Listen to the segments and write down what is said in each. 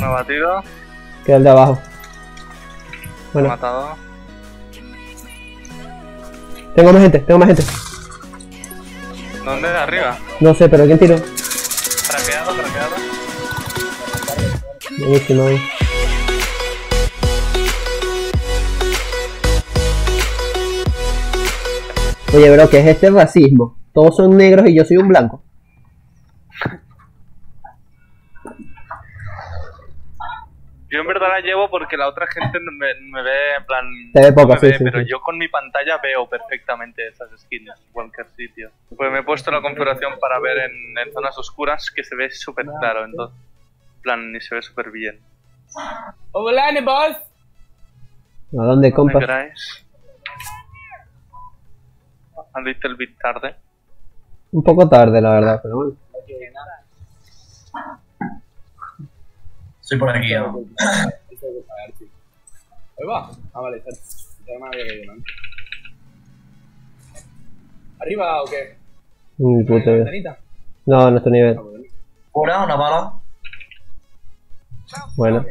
Uno batido. Queda el de abajo. Bueno. Matado. tengo más gente, tengo más gente. ¿Dónde? De arriba. No sé, pero ¿quién tiró? Traqueado, traqueado. Buenísimo. ahí. Oye, bro, ¿qué es este racismo? Todos son negros y yo soy un blanco. Yo en verdad la llevo porque la otra gente no me, me ve en plan. Te ve poco, no sí, ve, sí, Pero sí. yo con mi pantalla veo perfectamente esas skins en cualquier sitio. Pues me he puesto la configuración para ver en, en zonas oscuras que se ve súper claro. Entonces, en plan, y se ve súper bien. Hola, boss. ¿A dónde, ¿Me compa? queráis? A little bit tarde. Un poco tarde, la verdad, pero bueno. Estoy por aquí, ¿no? Ahí va. Ah, vale, está. está más ¿no? ¿Arriba o qué? Ni puta ¿En la idea. ventanita? No, a nuestro nivel. Ah, pues, Una, una bala. Bueno.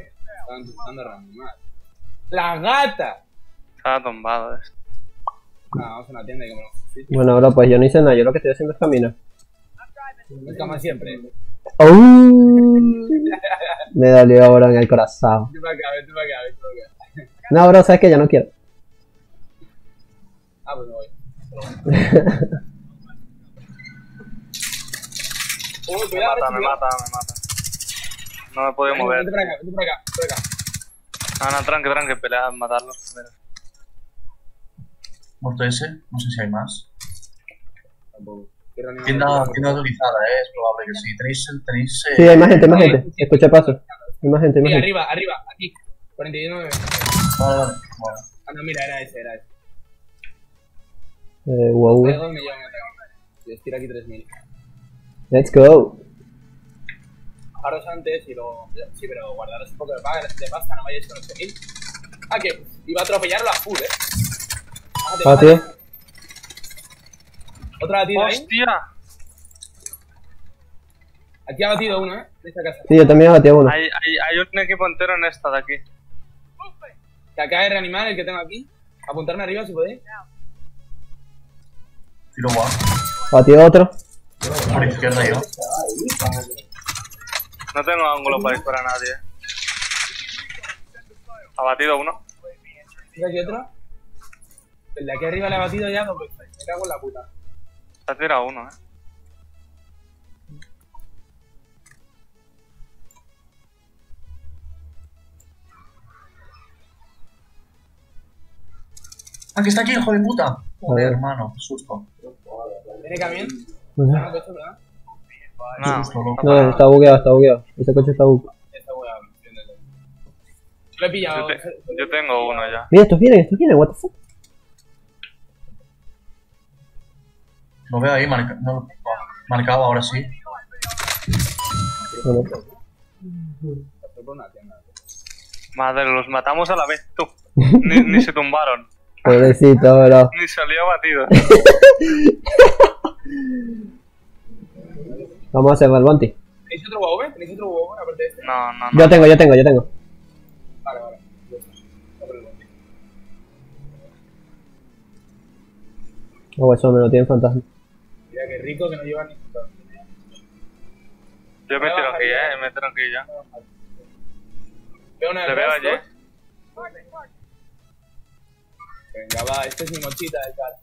¡La gata! Estaba tumbado esto. Ah, vamos a una tienda y como sí, Bueno, bro, pues yo no hice nada. Yo lo que estoy haciendo es caminar. no cama siempre. ¡Oh! Me dolió, bro, en el corazón. Vete para acá, vete para acá, vete para acá. No, bro, sabes que ya no quiero. Ah, pues me voy. Uy, Me mata, me mata, me mata. No me puedo mover. Vete para acá, vete para acá, vete para acá. Ah, no, tranque, tranque, pelea, matarlo. Mira. Muerto ese. No sé si hay más. Tampoco. Tienda, tienda utilizada, ¿eh? Es probable que sí. Tenéis. tenéis eh, Sí, hay más gente, hay más gente. Escucha paso. Hay más gente, hay Sí, más gente. arriba, arriba, aquí. 49. Vale, vale. Bueno. Ah, no, mira, era ese, era ese. Eh, wow. Pego y me llevo mi ataque. Y estira aquí 3000. Let's go. Bajaros antes y luego. Sí, pero guardaros un poco de, pa- de pasta, no vayáis con 8000. Ah, que iba a atropellarlo a full, eh. Bájate, Ah. Otra batida ahí. ¡Hostia! Aquí ha batido uno, eh. De esta casa. Sí, yo también batí a uno. Hay, hay, hay un equipo entero en esta de aquí. Que acaba de reanimar el que tengo aquí. Apuntarme arriba si podéis. Tiro guau. Batí a otro. Por izquierda yo. No tengo ángulo para disparar a nadie. Ha batido uno. ¿Mira aquí otro? El de aquí arriba le ha batido ya dos veces. Me cago en la puta. Se ha tirado uno, eh. Ah, que está aquí, hijo de puta. Joder, hermano. Qué susto. ¿Tiene camión? No. No, susto, loco. No, está bugueado, está bugueado. Ese coche está bugueado. Esta hueá, entiéndelo. Lo he pillado. yo, te- yo tengo uno ya. Mira, estos vienen, estos vienen, what the fuck. Lo veo ahí, marca, no, marcado ahora sí. Madre, los matamos a la vez, tú. Ni, ni se tumbaron. pobrecito, bro. Ni salió batido. Vamos a hacer el bounty. ¿Tenéis otro huevo, ¿Tenéis otro huevo aparte de este? No, no, no. Yo tengo, yo tengo, yo tengo. Vale, vale. Oh, eso me lo tienen fantasma. Mira qué rico que no lleva ni puta. Yo me tiro aquí, eh. Me tiro aquí ya. Veo una Le veo allí. Venga, va, este es mi mochita del cara.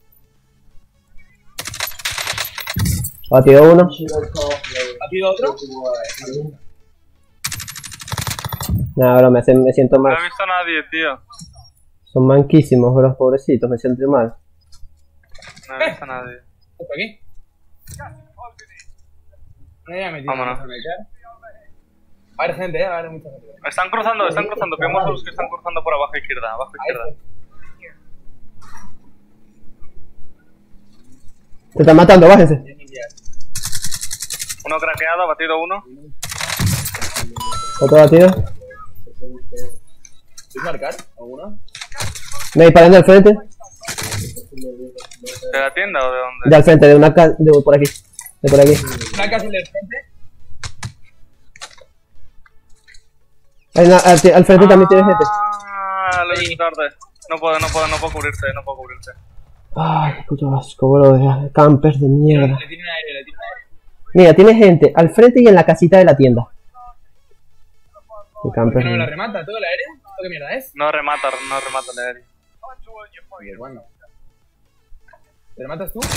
Batido uno. ¿Ha pedido otro? Nada, bro, me, me siento No mal. he visto a nadie, tío. Son manquísimos, bro, pobrecitos, me siento mal. No he visto a nadie. ¿Está aquí? Vámonos. a meter. Va a haber gente, eh, a haber mucha gente. Están cruzando, están cruzando. Vemos a los que están cruzando por abajo izquierda. Abajo izquierda. Se están matando, bájense. Uno craqueado, ha batido uno. Otro batido. ¿Puedes marcar alguno? Me disparan del frente. ¿De la tienda o de dónde? De al frente, de una ca de por aquí. De por aquí. Una casa del frente. Ay, no, al, al frente también tienes gente. Ah, lo vi tarde. No puedo, no puedo, no puedo cubrirte, no puedo cubrirte. Ay, qué puto asco, bro. Campers de mierda. Le tiene un aire, le tiene un aire. Mira, tiene gente al frente y en la casita de la tienda. Qué ¿Por campers. qué no la de- remata todo el aire? ¿Esto qué mierda es? No remata, no remata el aéreo. Bien, bueno. ¿Te rematas tú? Ya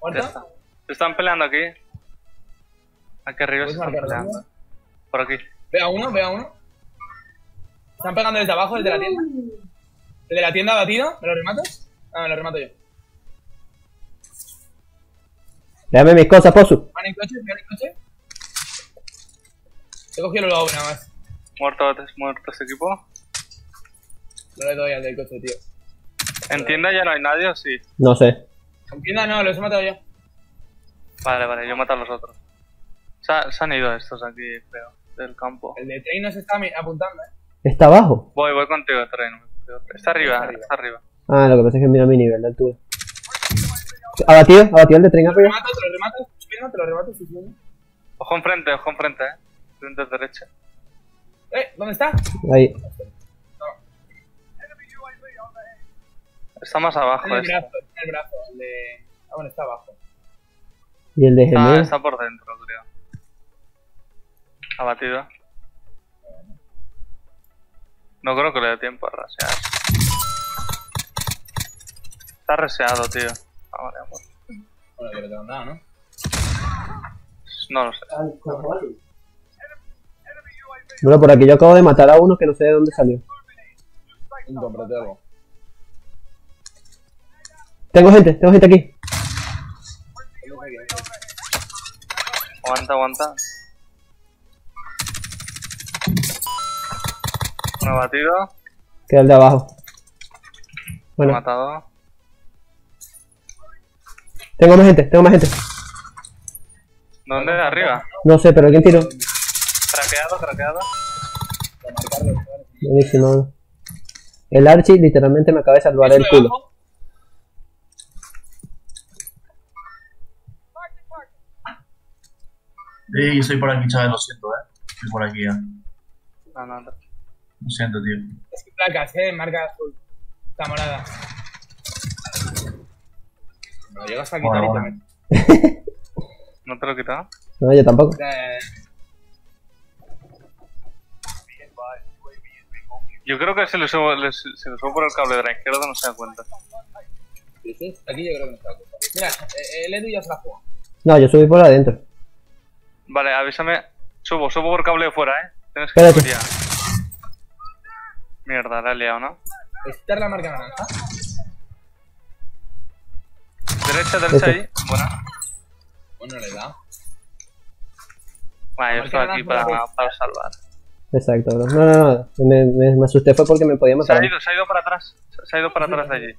¿Muerta? está. Se están peleando aquí. Aquí arriba se ¿Puedes están peleando. Por aquí. Ve a uno, ve a uno. Están pegando desde abajo, desde la tienda. ¿El de la tienda batido? ¿Me lo rematas? Ah, me lo remato yo. Déjame mis cosas, Pozu. ¿Van en coche? ¿Van en coche? He cogido el lobo nada más. Muerto, muerto ese equipo. No le doy al del coche, tío. ¿En tienda ya no hay nadie o sí? No sé. En tienda no, los he matado yo. Vale, vale, yo mato a los otros. Se, ha- se han ido estos aquí, creo, del campo. El de Train nos está apuntando, eh. ¿Está abajo? Voy, voy contigo, tren. Está arriba, Está arriba. está arriba. Ah, lo que pasa es que mira mi nivel de altura. Abatido, abatido el de tren Te lo arriba. remato, te lo remato. Te lo remato, estoy viendo. Ojo enfrente, ojo enfrente, eh. Frente derecha. Eh, ¿dónde está? Ahí. Está más abajo En el este. brazo, en el brazo. El de... Ah, bueno, está abajo. Y el de Está, gemelo. está por dentro, creo. Abatido. No creo que le dé tiempo a rasear. Está reseado, tío. Ah, vale, amor. Bueno, que lo tengo nada, ¿no? No lo sé. Bueno, por aquí yo acabo de matar a uno que no sé de dónde salió. Un cómprate algo. Tengo gente, tengo gente aquí. Aguanta, aguanta. Un abatido. Queda el de abajo. Bueno, matado. tengo más gente, tengo más gente. ¿Dónde? ¿Arriba? No sé, pero alguien tiró. Marcarlo. ¿sabes? Buenísimo. El Archie literalmente me acaba de salvar el culo. Yo soy por aquí, chaval, lo siento, eh. Estoy por aquí ya. No, no, no. Lo siento, tío. Es que placas, eh, marca azul. Está morada. Lo llegas a quitar Bueno, y te bueno. metes. ¿No te lo he quitado? No, yo tampoco. Eh, Yo creo que si lo subo, le- si lo subo por el cable de la izquierda no se da cuenta. Aquí yo creo que no está. Mira, eh, el Edu ya se la jugó. No, yo subí por adentro. Vale, avísame. Subo, subo por cable de fuera, eh. Tienes que Espérate. subir ya. Mierda, la he liado, ¿no? ¿Es quitar la marca naranja? Derecha, derecha Eso. ahí. Buena. Bueno, le da. Vale, yo estoy aquí para, pues. para salvar. Exacto, bro. No, no, no. Me, me, me asusté fue porque me podía Se matar. ha ido, se ha ido para atrás. Se- Se ha ido para atrás de allí.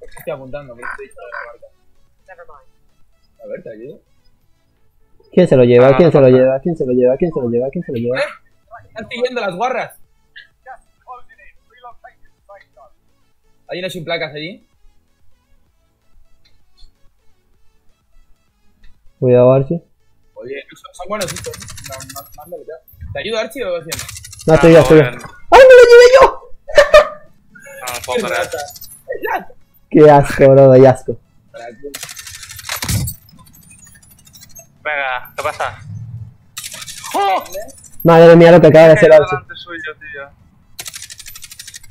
Estoy apuntando, pero estoy la marca. A ver, te ayudo. ¿Quién se lo lleva? Ah, ¿Quién se lo lleva? ¿Quién se lo lleva? ¿Quién se lo lleva? ¿Quién se lo lleva? Están siguiendo las guarras. Hay uno sin placas allí. Cuidado, Archie. Oye, son, buenos estos. ¿eh? Mándale ya. ¿Te ayudo, Archie, o haciendo? No, estoy yo, Ah, estoy yo. ¡Ay, me lo llevé yo! No, no. Qué asco, bro, de asco. Venga, ¿qué pasa? Madre mía, lo que acaba de hacer suyo, tío.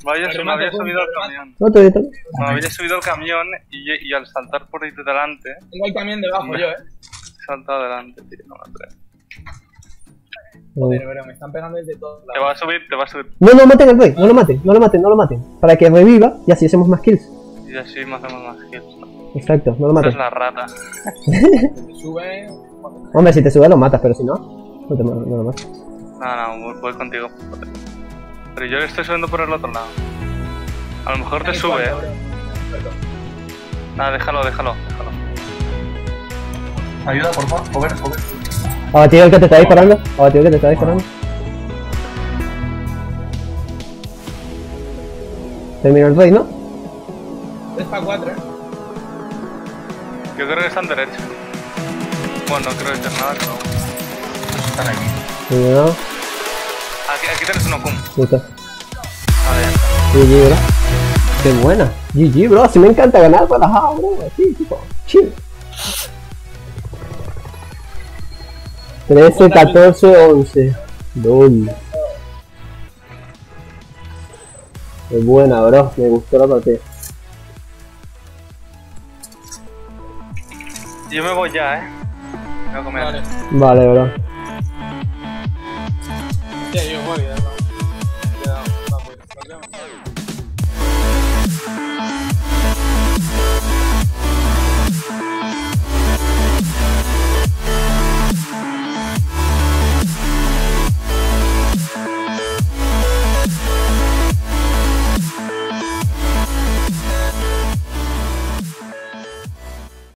Me había, Me subido remata. camión. No, estoy- Me había subido al camión y, y al saltar por ahí de delante, Tengo el camión debajo yo, eh. he saltado delante, tío. No me creo. Joder, pero me están pegando desde todos Te va a lados. subir, te va a subir. No, no maten al rey, no lo maten, no lo maten, no lo maten. Para que reviva y así hacemos más kills. Y así me hacemos más kills. Exacto, no lo Esa es maten. la rata. Sube. Hombre, si te sube lo matas, pero si no, no, te, no lo matas. No, no, voy, contigo. Pero yo estoy subiendo por el otro lado. A lo mejor te sube, eh. Nada, déjalo, déjalo, déjalo. Ayuda, por favor. Joder, joder. Abatido el que te está disparando, abatido el que te está disparando. Terminó el rey, ¿no? 3 para 4, eh. Yo creo que están derecha. Bueno, no creo decir nada, pero. Pues están aquí. Terminó. Aquí, aquí tienes un Okun. Puta. Ya está. GG, bro. Qué buena. GG, bro. Si me encanta ganar relajado, bro. Así, tipo, chill. 13, 14, 11. LOL. Qué buena, bro. Me gustó la partida. Yo me voy ya, eh. Vale. Vale.